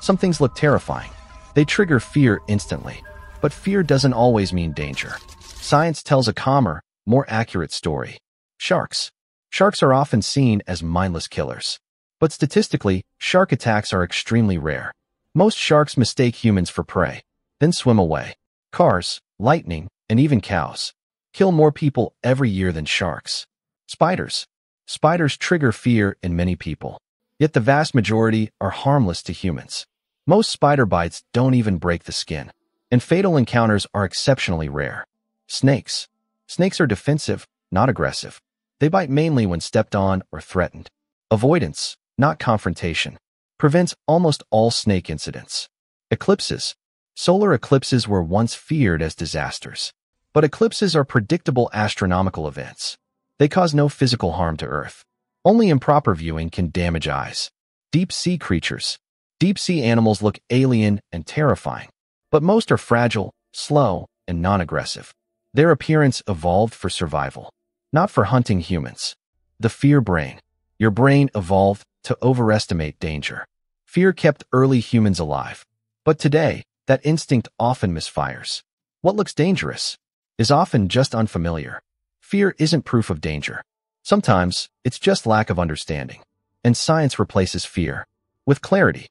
Some things look terrifying. They trigger fear instantly. But fear doesn't always mean danger. Science tells a calmer, more accurate story. Sharks. Sharks are often seen as mindless killers. But statistically, shark attacks are extremely rare. Most sharks mistake humans for prey, then swim away. Cars, lightning, and even cows kill more people every year than sharks. Spiders. Spiders trigger fear in many people. Yet the vast majority are harmless to humans. Most spider bites don't even break the skin, and fatal encounters are exceptionally rare. Snakes. Snakes are defensive, not aggressive. They bite mainly when stepped on or threatened. Avoidance, not confrontation, prevents almost all snake incidents. Eclipses. Solar eclipses were once feared as disasters. But eclipses are predictable astronomical events. They cause no physical harm to Earth. Only improper viewing can damage eyes. Deep sea creatures. Deep sea animals look alien and terrifying, but most are fragile, slow, and non-aggressive. Their appearance evolved for survival, not for hunting humans. The fear brain. Your brain evolved to overestimate danger. Fear kept early humans alive. But today, that instinct often misfires. What looks dangerous is often just unfamiliar. Fear isn't proof of danger. Sometimes, it's just lack of understanding, and science replaces fear with clarity.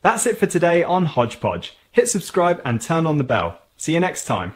That's it for today on Hodgepodge. Hit subscribe and turn on the bell. See you next time.